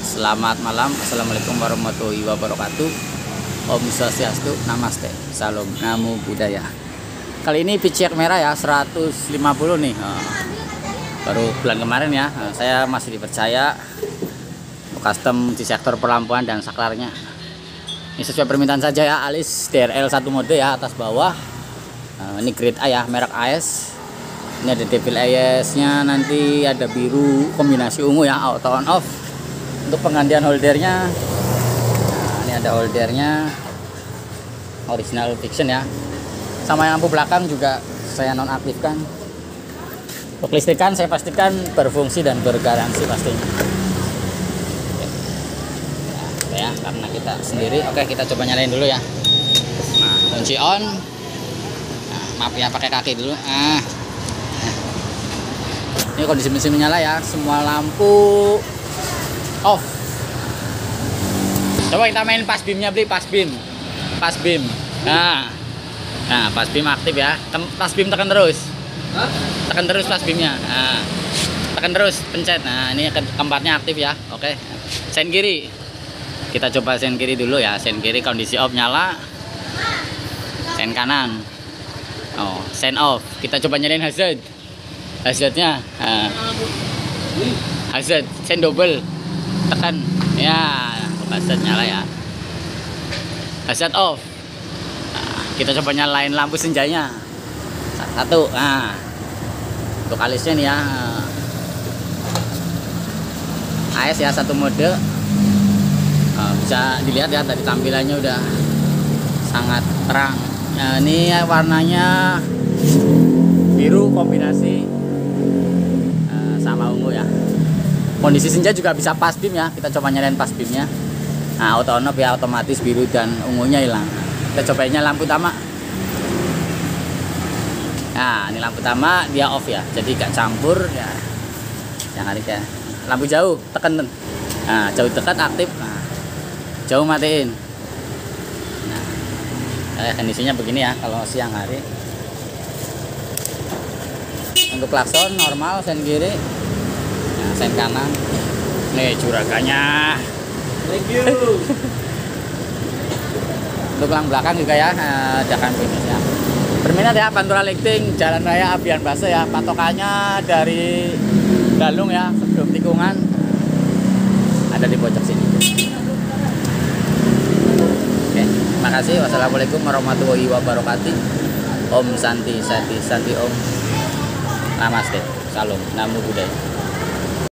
Selamat malam. Assalamualaikum warahmatullahi wabarakatuh. Om Swastiastu Namaste. Salam Namo Buddhaya. Kali ini picek merah ya 150 nih. Baru bulan kemarin ya. Saya masih dipercaya. Custom di sektor pelampuan dan saklarnya. Ini sesuai permintaan saja ya Alis DRL 1 mode ya atas bawah. Ini grade A ya merek AS ini ada devil AS nya nanti ada biru kombinasi ungu ya auto on off untuk penggantian holdernya nah, ini ada holdernya. Original fiction ya. Sama yang lampu belakang juga saya nonaktifkan. Untuk listrikan saya pastikan berfungsi dan bergaransi pastinya. Oke. ya karena kita sendiri. Oke kita coba nyalain dulu ya. Nah kunci on. Nah, maaf ya pakai kaki dulu. Ah. Ini kondisi mesin menyala ya. Semua lampu off. Coba kita main pas bimnya beli pas bim. Pas bim. Nah. Nah pas bim aktif ya. Tem pas bim tekan terus. Hah? tekan terus pas bimnya. Nah. Tekan terus pencet. Nah ini keempatnya aktif ya. Oke. Sen kiri. Kita coba sen kiri dulu ya. Sen kiri kondisi off nyala. Sen kanan. Oh sen off. Kita coba nyalain hazard hazardnya nah. hazard sen double tekan ya hazard nyala ya. Hazard off. Nah, kita coba nyalain lampu senjanya satu nah. Untuk alisnya nih ya. AS ya satu mode. Nah, bisa dilihat ya tadi tampilannya udah sangat terang. Nah, ini warnanya biru kombinasi sama ungu ya kondisi senja juga bisa pas beam ya. Kita coba nyalain pas beamnya nah auto on ya otomatis biru dan ungunya hilang. Kita cobainnya lampu utama. Nah ini lampu utama dia off ya. Jadi gak campur ya. Yang hari ya lampu jauh tekan nah jauh dekat aktif. Nah jauh matiin. Nah kondisinya begini ya kalau siang hari. Untuk klakson normal sen kiri sen kanan. Nih juragannya. Thank you. Untuk lang belakang juga ya ada kan minus ya berminat ya Pantura Lighting Jalan Raya Abian Base ya. Patokannya dari Galung ya sebelum tikungan. Ada di pojok sini. Oke terima kasih. Wassalamualaikum warahmatullahi wabarakatuh. Om Santi Santi Santi Om. Namaste, Salam, Namo Buddhaya.